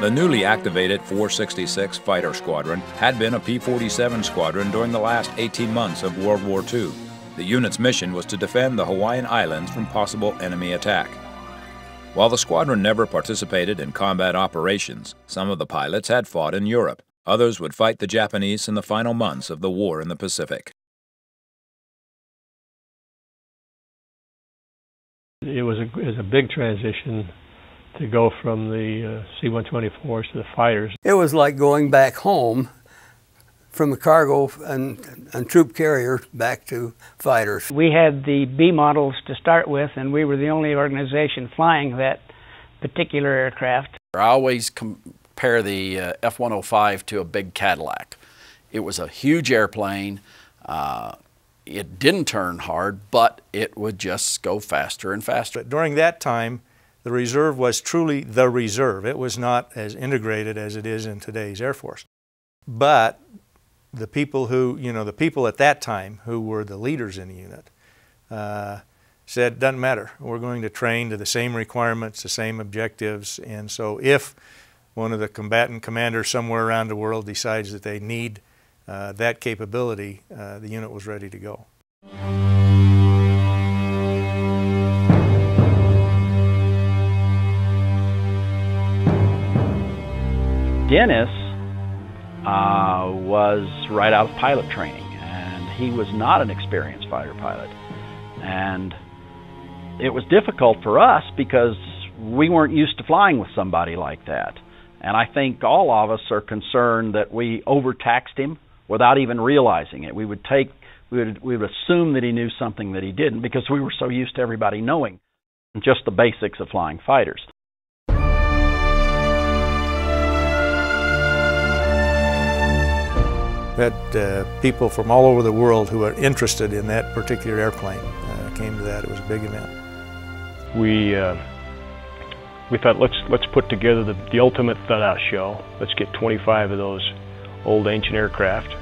The newly activated 466 Fighter Squadron had been a P 47 squadron during the last 18 months of World War II. The unit's mission was to defend the Hawaiian Islands from possible enemy attack. While the squadron never participated in combat operations, some of the pilots had fought in Europe. Others would fight the Japanese in the final months of the war in the Pacific. It was a, it was a big transition to go from the uh, C-124s to the fighters. It was like going back home from a cargo and, and troop carrier back to fighters. We had the B models to start with, and we were the only organization flying that particular aircraft. I always compare the uh, F-105 to a big Cadillac. It was a huge airplane. Uh, it didn't turn hard, but it would just go faster and faster. But during that time, the reserve was truly the reserve. It was not as integrated as it is in today's Air Force. But the people who, you know, the people at that time who were the leaders in the unit uh, said, doesn't matter. We're going to train to the same requirements, the same objectives. And so if one of the combatant commanders somewhere around the world decides that they need uh, that capability, uh, the unit was ready to go. Dennis uh, was right out of pilot training, and he was not an experienced fighter pilot. And it was difficult for us because we weren't used to flying with somebody like that. And I think all of us are concerned that we overtaxed him without even realizing it. We would take we would we would assume that he knew something that he didn't because we were so used to everybody knowing just the basics of flying fighters. Had uh, people from all over the world who were interested in that particular airplane uh, came to that. It was a big event. We uh, we thought let's let's put together the, the ultimate Thud show. Let's get 25 of those old ancient aircraft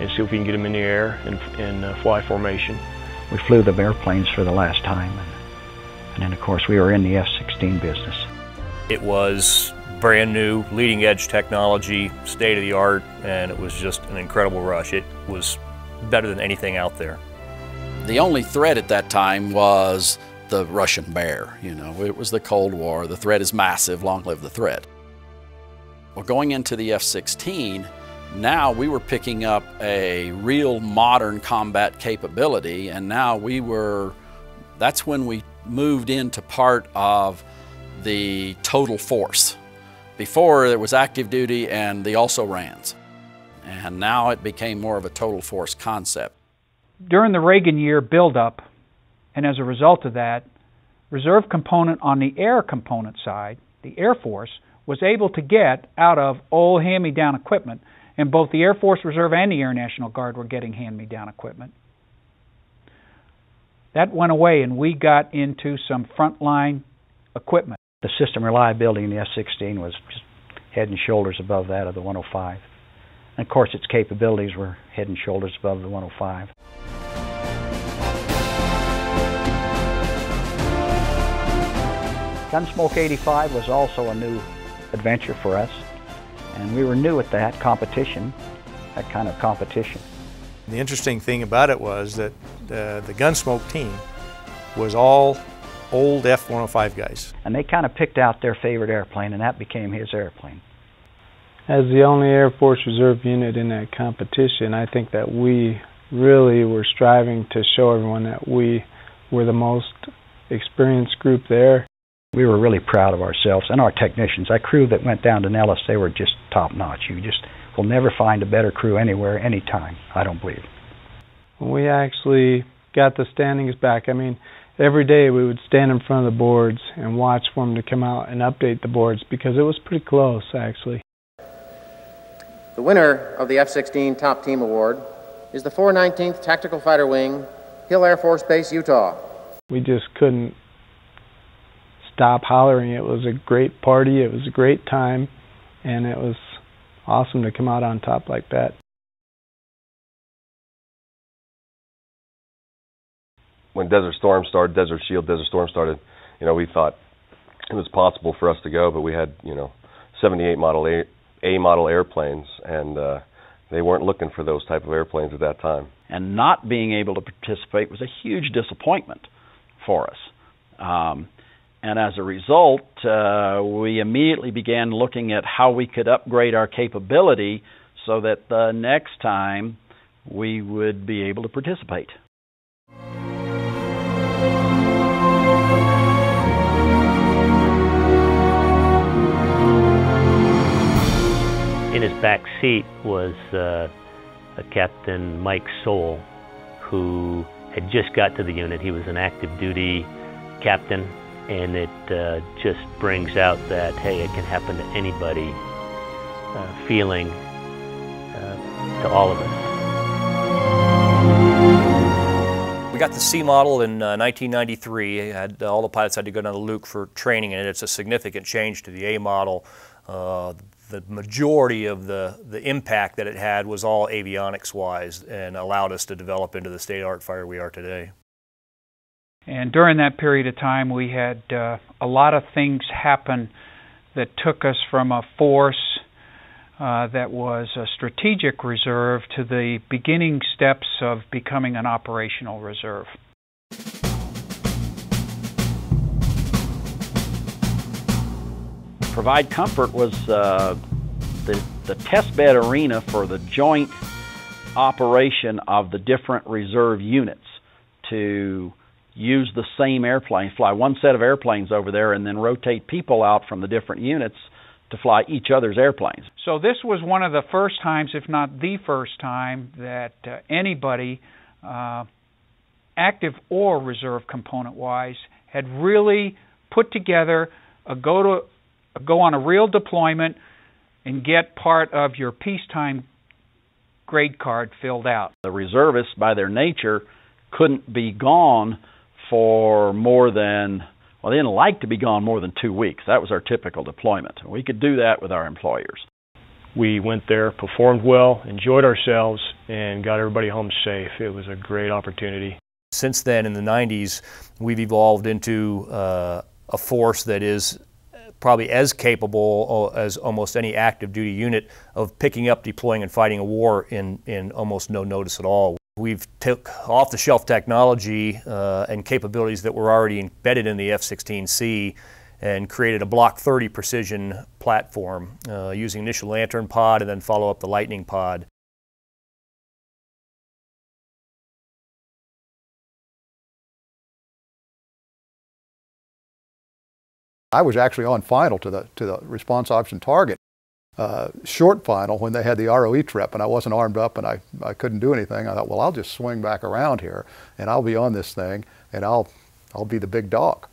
and see if we can get them in the air and in uh, fly formation. We flew the airplanes for the last time, and, and then of course we were in the F-16 business. It was brand new, leading edge technology, state of the art, and it was just an incredible rush. It was better than anything out there. The only threat at that time was the Russian bear. You know, it was the Cold War. The threat is massive. Long live the threat. Well, going into the F-16, now we were picking up a real modern combat capability, and now we were, that's when we moved into part of the total force. Before it was active duty and the also rans. And now it became more of a total force concept. During the Reagan year buildup, and as a result of that, reserve component on the air component side, the Air Force, was able to get out of old hand me down equipment, and both the Air Force Reserve and the Air National Guard were getting hand me down equipment. That went away, and we got into some frontline equipment the system reliability in the F-16 was just head and shoulders above that of the 105. And of course, its capabilities were head and shoulders above the 105. Gunsmoke 85 was also a new adventure for us, and we were new at that competition, that kind of competition. The interesting thing about it was that uh, the Gunsmoke team was all old F-105 guys. And they kind of picked out their favorite airplane, and that became his airplane. As the only Air Force Reserve unit in that competition, I think that we really were striving to show everyone that we were the most experienced group there. We were really proud of ourselves and our technicians. That crew that went down to Nellis, they were just top notch. You just will never find a better crew anywhere, anytime, I don't believe. We actually got the standings back. I mean, every day we would stand in front of the boards and watch for them to come out and update the boards because it was pretty close actually. The winner of the F-16 Top Team Award is the 419th Tactical Fighter Wing, Hill Air Force Base, Utah. We just couldn't stop hollering. It was a great party, it was a great time, and it was awesome to come out on top like that. When Desert Storm started, Desert Shield, Desert Storm started, you know, we thought it was possible for us to go, but we had, you know, 78 model A, A model airplanes, and uh, they weren't looking for those type of airplanes at that time. And not being able to participate was a huge disappointment for us. Um, and as a result, uh, we immediately began looking at how we could upgrade our capability so that the next time we would be able to participate. Back seat was uh, a Captain Mike Soul, who had just got to the unit. He was an active duty captain, and it uh, just brings out that, hey, it can happen to anybody uh, feeling uh, to all of us. We got the C model in uh, 1993. Had, uh, all the pilots had to go down to Luke for training, and it's a significant change to the A model. Uh, the majority of the, the impact that it had was all avionics wise and allowed us to develop into the state art fire we are today. And during that period of time, we had uh, a lot of things happen that took us from a force uh, that was a strategic reserve to the beginning steps of becoming an operational reserve. Provide Comfort was uh, the, the test bed arena for the joint operation of the different reserve units to use the same airplane, fly one set of airplanes over there, and then rotate people out from the different units to fly each other's airplanes. So this was one of the first times, if not the first time, that uh, anybody, uh, active or reserve component wise, had really put together a go to go on a real deployment and get part of your peacetime grade card filled out. The reservists, by their nature, couldn't be gone for more than well, they didn't like to be gone more than two weeks. That was our typical deployment. We could do that with our employers. We went there, performed well, enjoyed ourselves, and got everybody home safe. It was a great opportunity. Since then, in the 90s, we've evolved into uh, a force that is probably as capable as almost any active duty unit of picking up, deploying, and fighting a war in, in almost no notice at all. We've took off-the-shelf technology uh, and capabilities that were already embedded in the F-16C and created a Block 30 precision platform uh, using initial LANTIRN pod and then follow up the LITENING pod. I was actually on final to the to the response option target uh, short final when they had the ROE trip and I wasn't armed up and I, I couldn't do anything. I thought, well, I'll just swing back around here and I'll be on this thing and I'll, I'll be the big dog.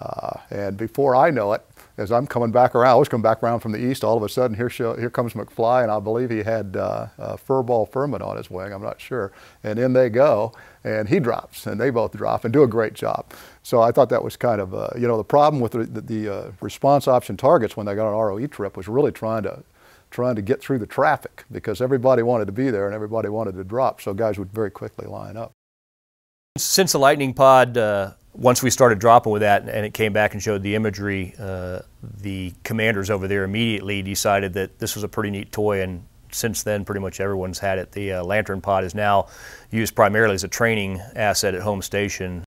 Uh, and before I know it, as I'm coming back around, I was coming back around from the east, all of a sudden here, show, here comes McFly, and I believe he had uh, uh, Furball Furman on his wing, I'm not sure. And in they go, and he drops, and they both drop and do a great job. So I thought that was kind of, uh, you know, the problem with the, the, the uh, response option targets when they got an ROE trip was really trying to trying to get through the traffic because everybody wanted to be there and everybody wanted to drop, so guys would very quickly line up. Since the LITENING Pod uh, once we started dropping with that and it came back and showed the imagery, uh, the commanders over there immediately decided that this was a pretty neat toy. And since then, pretty much everyone's had it. The uh, LANTIRN Pod is now used primarily as a training asset at home station.